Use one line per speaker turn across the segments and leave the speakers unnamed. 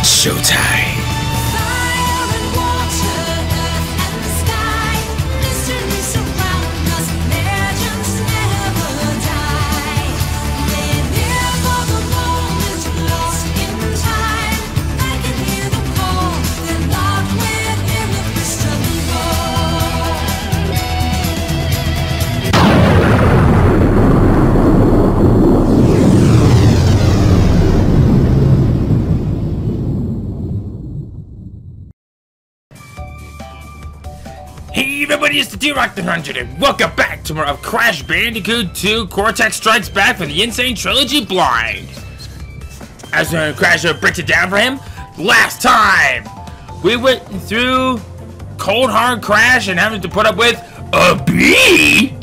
It's showtime.
Everybody, it's the D-Rock the 100 and welcome back to more of Crash Bandicoot 2 Cortex Strikes Back for the N. Sane Trilogy Blind. As uh, Crash breaks it down for him, last time we went through cold hard Crash and having to put up with a bee.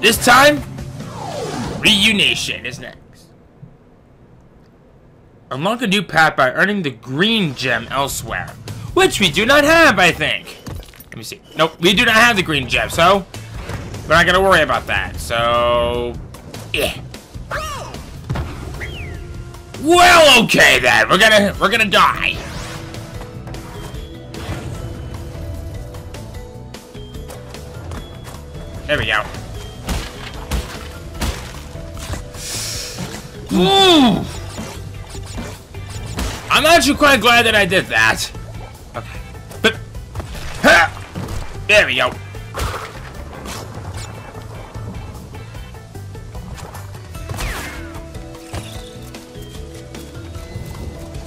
This time, Ruination is next. Unlock a new path by earning the green gem elsewhere, which we do not have, I think. Let me see. Nope, we do not have the green gem, so we're not gonna worry about that. So, yeah. Well, okay then. We're gonna we're gonna die. There we go. Ooh. I'm actually quite glad that I did that. There we go.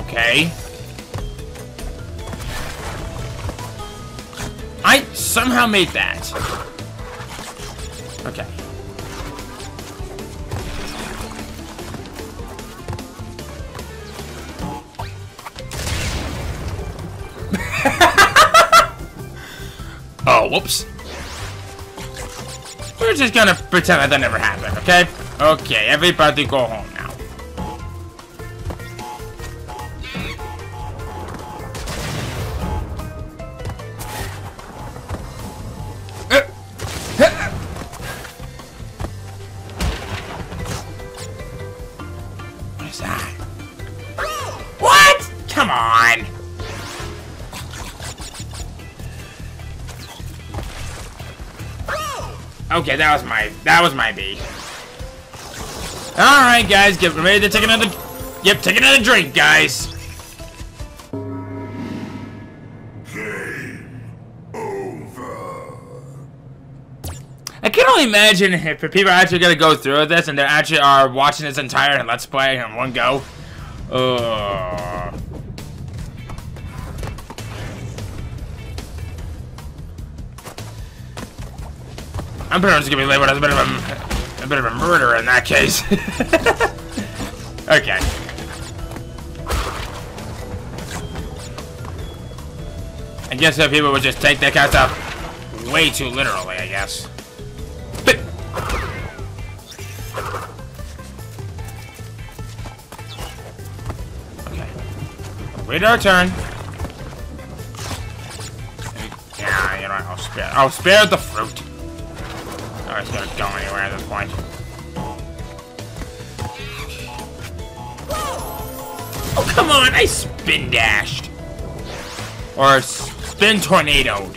Okay. I somehow made that. Okay. Whoops. We're just gonna pretend that that never happened, okay? Okay, everybody go home Okay, that was my that was my B. All right, guys, get ready to take another. Yep, take another drink, guys. I can only imagine if people are actually gonna go through this and they actually are watching this entire Let's Play in one go. Uh, I'm pretty much gonna be labeled as a bit of a, a bit of a murderer in that case. okay. I guess that people would just take that kind stuff way too literally, I guess. Okay. Wait our turn. Yeah, you know, I'll spare I'll spare the fruit. Oh, it's gonna go anywhere at this point. Oh, come on! I spin dashed. Or spin tornadoed.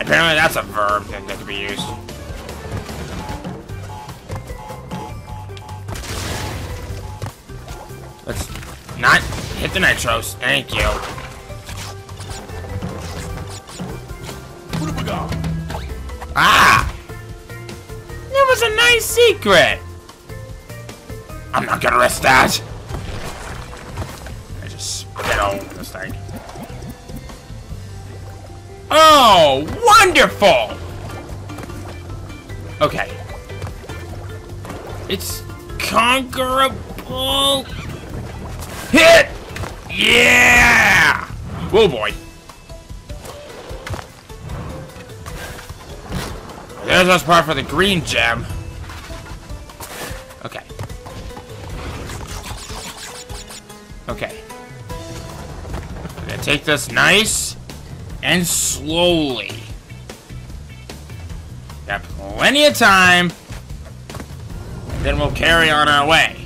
Apparently that's a verb that, that could be used. Let's not hit the nitros. Thank you. Ah! It was a nice secret! I'm not gonna risk that! I just spit all this thing. Oh, wonderful! Okay. It's conquerable. Hit! Yeah! Oh boy. There's this part for the green gem. Okay. Okay. I'm gonna take this nice and slowly. Got plenty of time. Then we'll carry on our way.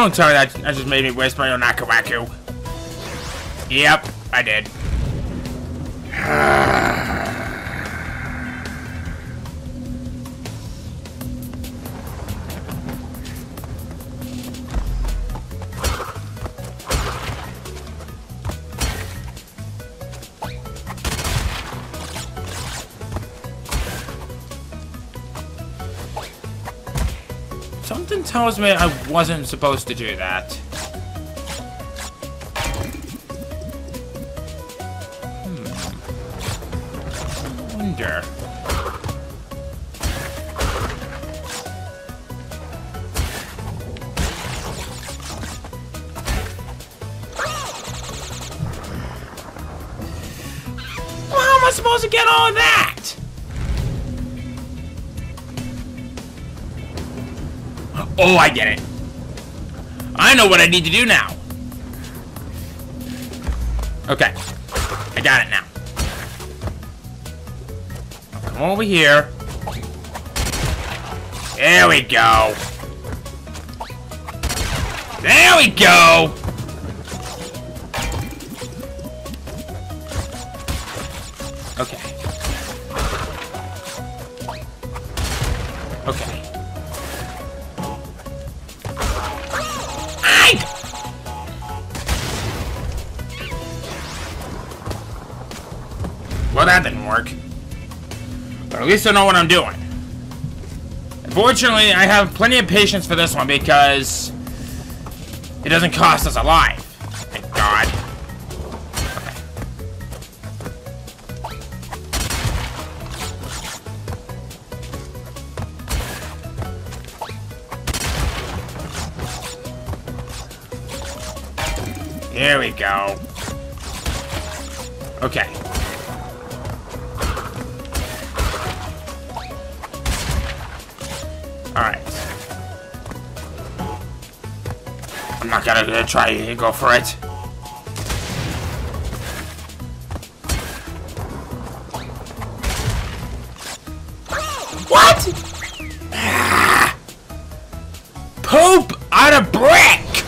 Don't tell me that that just made me waste my own Aku Aku. Yep, I did. tells me I wasn't supposed to do that. Hmm. Wonder. How am I supposed to get all that? Oh, I get it. I know what I need to do now. Okay. I got it now. I'll come over here. There we go. There we go. Least I know what I'm doing. Unfortunately, I have plenty of patience for this one because it doesn't cost us a life. Thank God. Here we go. Okay. I'm not gonna, gonna try and go for it. What? Ah! Poop on a brick!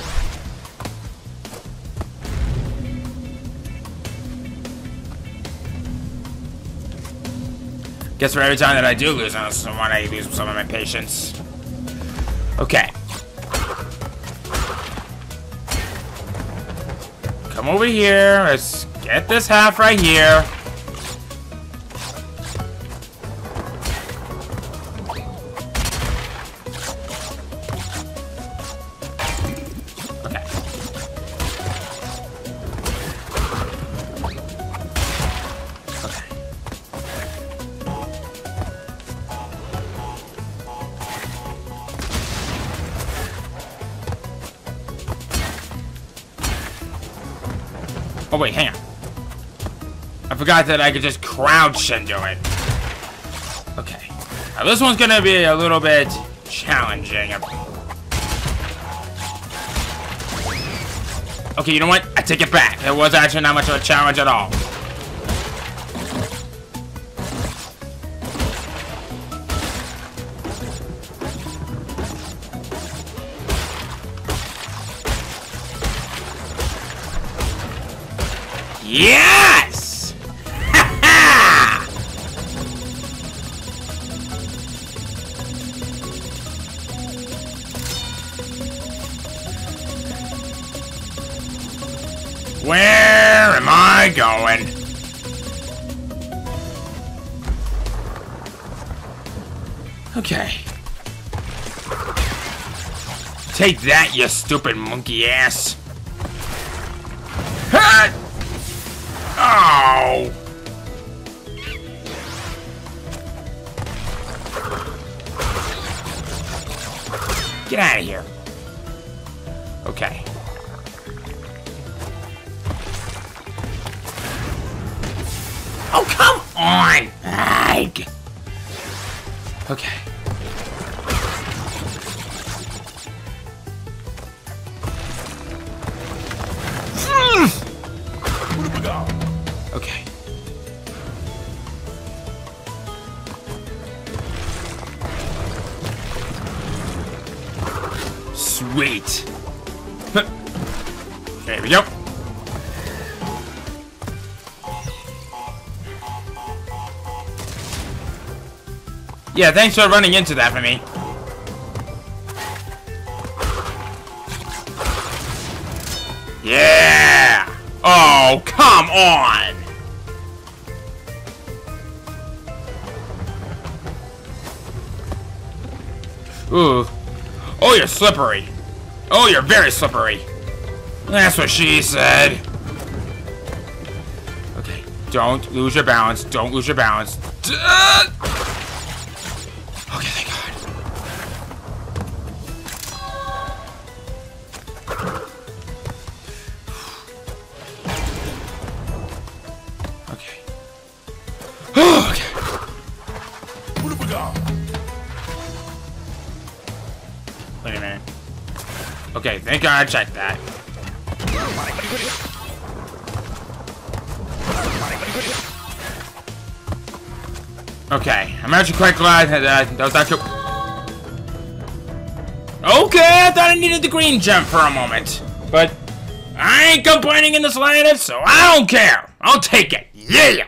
Guess for every time that I do lose on someone, I lose some of my patience. Okay. Come over here. Let's get this half right here. Forgot that I could just crouch and do it. Okay. Now this one's gonna be a little bit challenging. Okay, you know what? I take it back. It was actually not much of a challenge at all. Take that, you stupid monkey ass. Ha! Oh! Get out of here. Okay. Yeah, thanks for running into that for me. Yeah! Oh, come on! Ooh. Oh, you're slippery. Oh, you're very slippery. That's what she said. Okay, don't lose your balance. Don't lose your balance. I checked that. Okay, I'm actually quite glad that uh, that was co- Okay, I thought I needed the green gem for a moment, but I ain't complaining in the slightest, so I don't care. I'll take it. Yeah.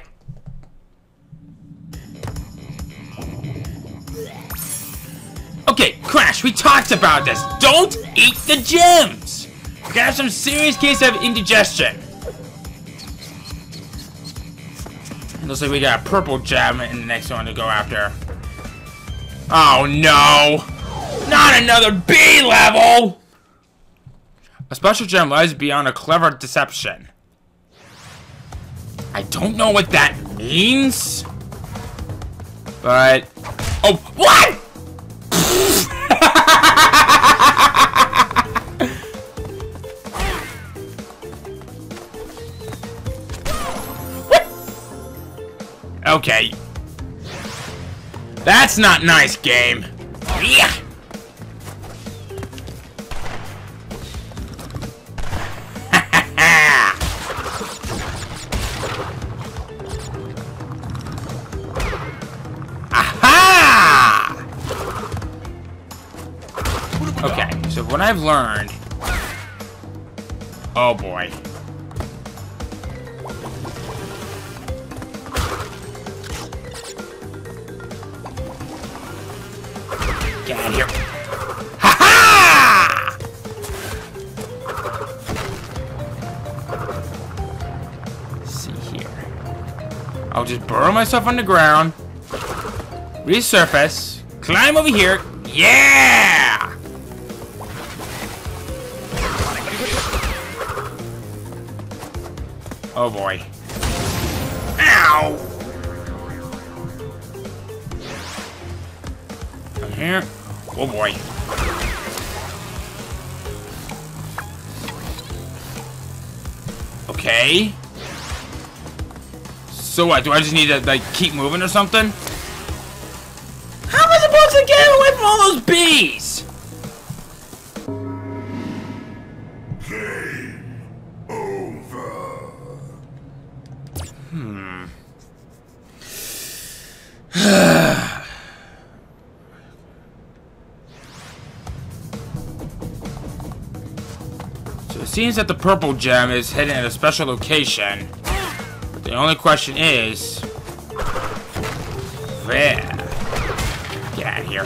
Okay, Crash, we talked about this. Don't eat the gems. You have some serious case of indigestion. Looks like we got a purple gem in the next one to go after. Oh no! Not another bee level! A special gem lies beyond a clever deception. I don't know what that means. But... Oh, what?! Okay. That's not nice, game. Yeah. I've learned... Oh boy. Get out of here. Ha ha! see here. I'll just burrow myself underground, resurface, climb over here. Yeah! Oh boy. Ow! Come here. Oh boy. Okay. So what? Do I just need to like keep moving or something? How am I supposed to get away from all those bees? Seems that the purple gem is hidden at a special location. But the only question is... Where? Get out of here.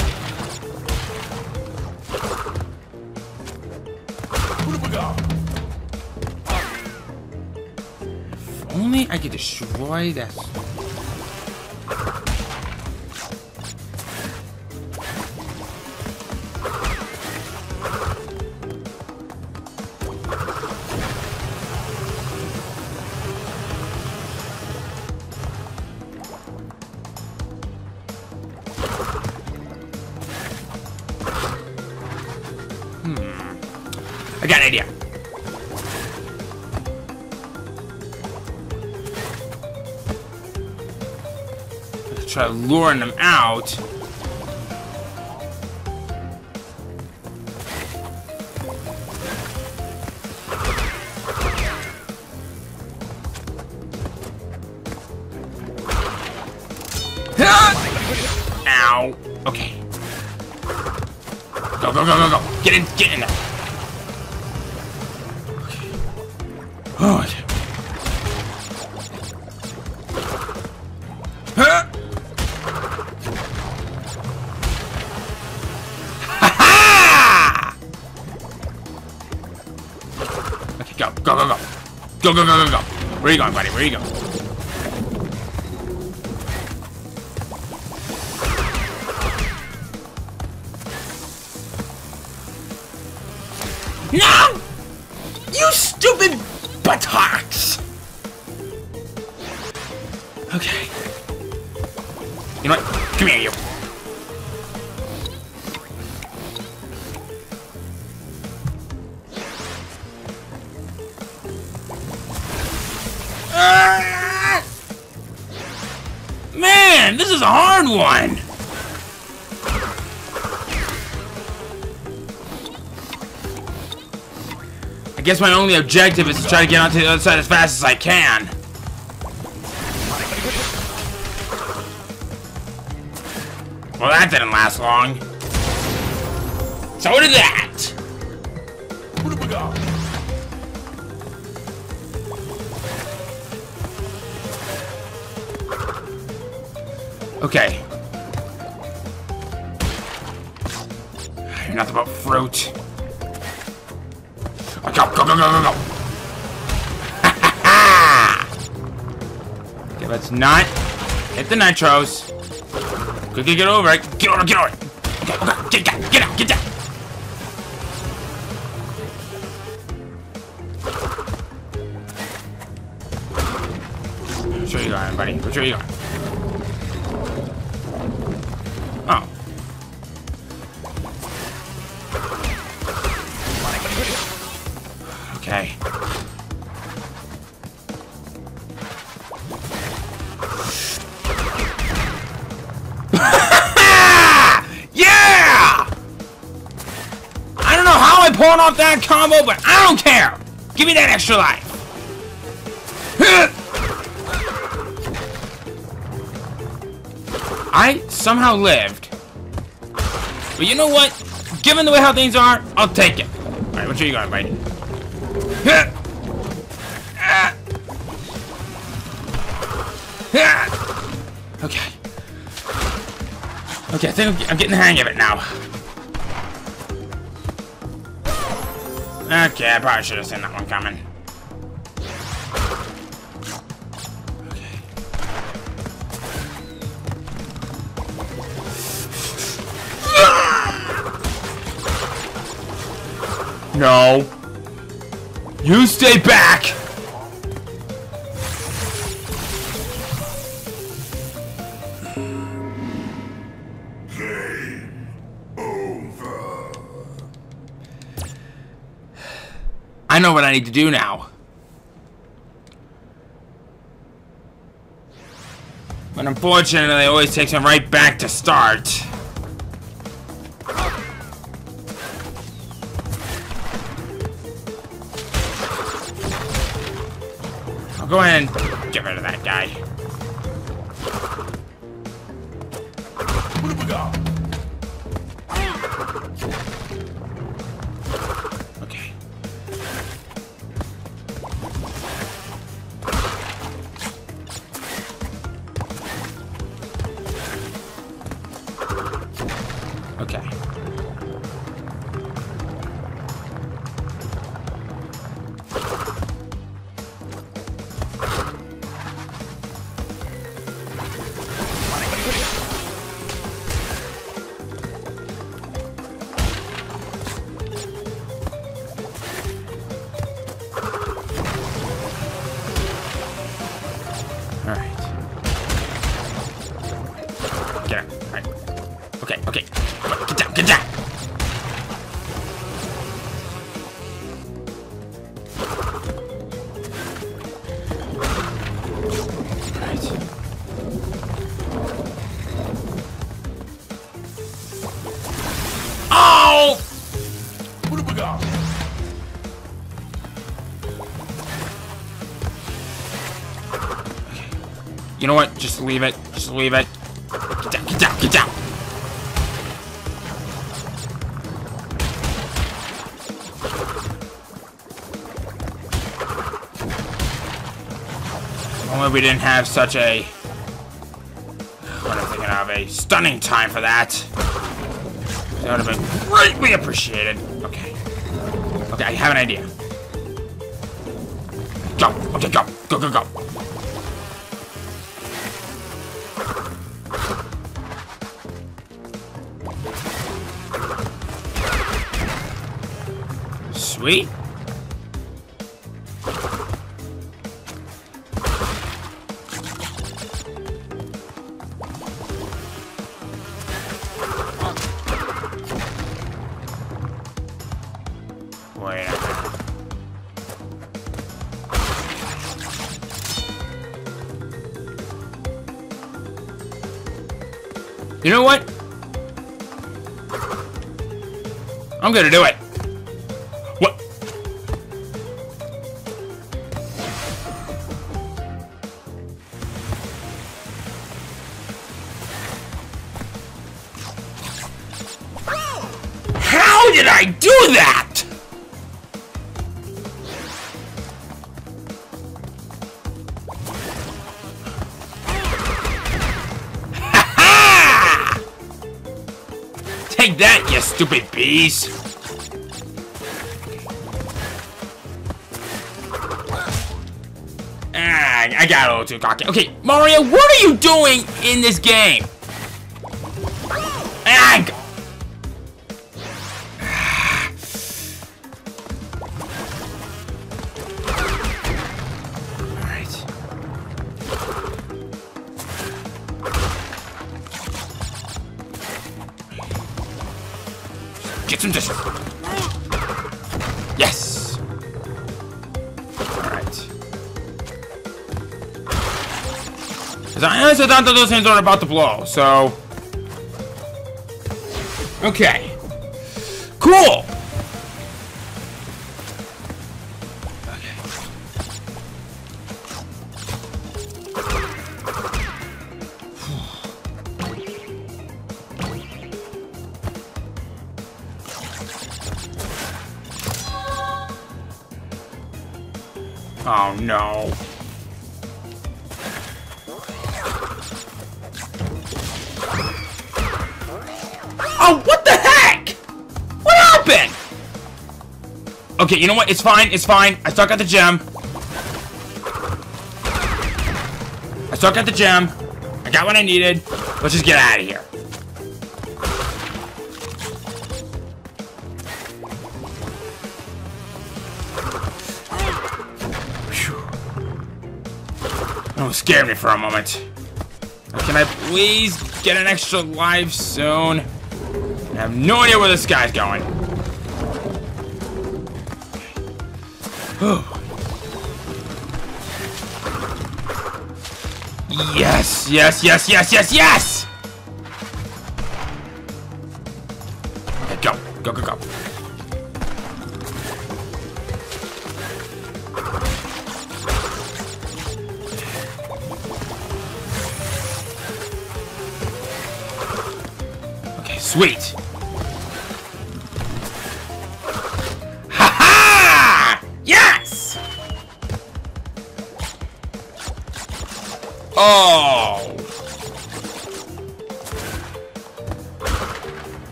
If only I could destroy this. Try luring them out. Ow. Okay. Go, go, go, go, go. Get in, get in there. Go, go, go, go, go. Where you going, buddy? Where you going? No! You stupid buttocks! Okay. You know what? Come here, you. One. I guess my only objective is to try to get onto the other side as fast as I can. Well, that didn't last long. So did that. Okay. Oh, Go, go, go, go, go, okay, let's not hit the nitros. Quickly get over it. Get over, it, get over it. Okay, okay, get, get, get out, get down. Which way you going, buddy? Which way you going? That combo, but I don't care. Give me that extra life. I somehow lived. But you know what? Given the way how things are, I'll take it. Alright, what you got, buddy? Okay. Okay, I think I'm- I'm getting the hang of it now. Okay, I probably should have seen that one coming. No. You stay back! I know what I need to do now. But unfortunately, it always takes me right back to start. I'll go ahead and get rid of that guy. You know what? Just leave it. Just leave it. Get down, get down, get down. Only we didn't have such a... What am I thinking of? A stunning time for that. That would have been greatly appreciated. Okay. Okay, I have an idea. Go. Okay, go. Go, go, go. Sweet. You know what? I'm gonna do it. Bees! Ah, I got a little too cocky. Okay, Mario, what are you doing in this game? Get some dishes. Yes. Alright. I thought that those things were about to blow, so... Okay. Cool! Okay, you know what? It's fine. It's fine. I stuck at the gem. I stuck at the gem. I got what I needed. Let's just get out of here. Oh, scared me for a moment. Can I please get an extra life soon? I have no idea where this guy's going. yes, yes, yes, yes, yes, yes! Okay, go, go, go, go. Okay, sweet.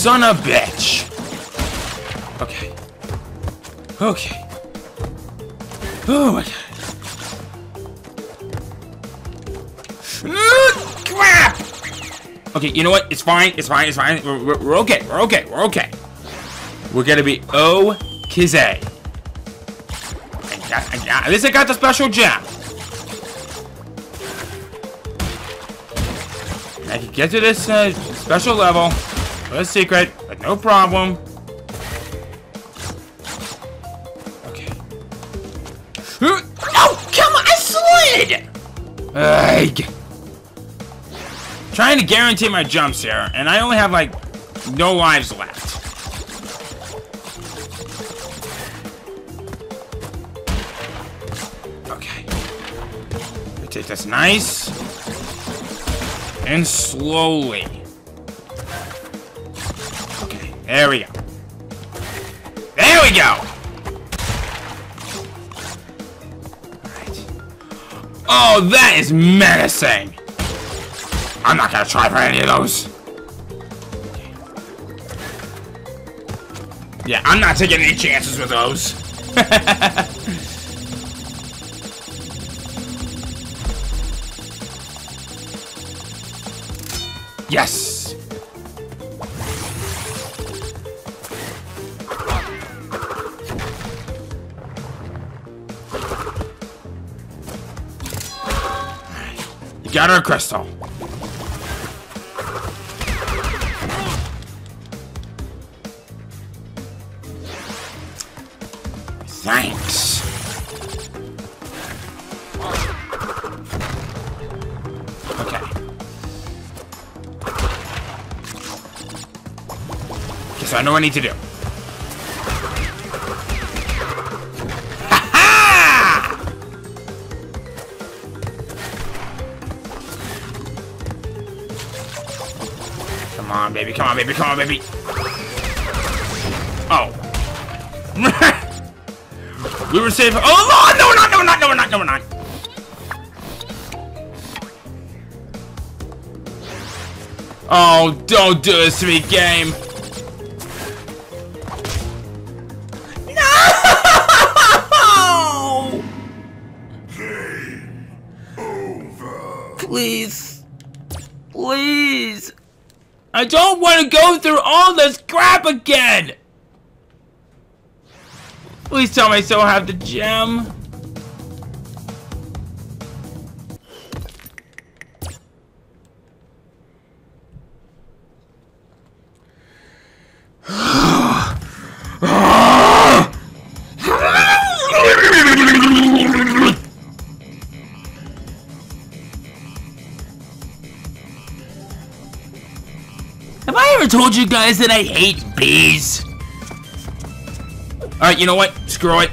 Son of a bitch. Okay. Okay. Oh my god. Crap! Okay, you know what? It's fine. It's fine. It's fine. We're, we're, we're okay. We're okay. We're okay. We're gonna be O Kizay. At least I got the special gem. I can get to this uh, special level with a secret, but no problem. Okay. Oh, come on! I slid! Ugh. Trying to guarantee my jumps here, and I only have like no lives left. Okay. I take this nice and slowly. There we go. There we go! Oh, that is menacing. I'm not gonna try for any of those. Yeah, I'm not taking any chances with those. yes. Our crystal. Thanks. Okay. Guess I know what I need to do. Baby. Come on, baby. Oh. we were safe. Oh, no, no, we're not. No, we're not. No, we're not. No, not. Oh, don't do this to me, game. No! Please. Please. I don't want to go through all this crap again! Please tell me I still have the gem. Ever told you guys that I hate bees? Alright, you know what? Screw it.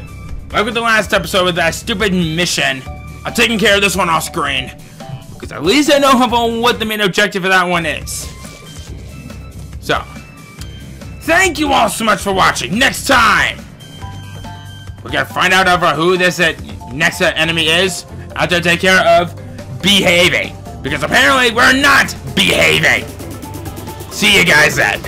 Like with the last episode with that stupid mission, I'm taking care of this one off screen. Because at least I know what the main objective of that one is. So, thank you all so much for watching. Next time, we're gonna find out over who this uh, next uh, enemy is I take care of behaving. Because apparently we're not behaving. See you guys then.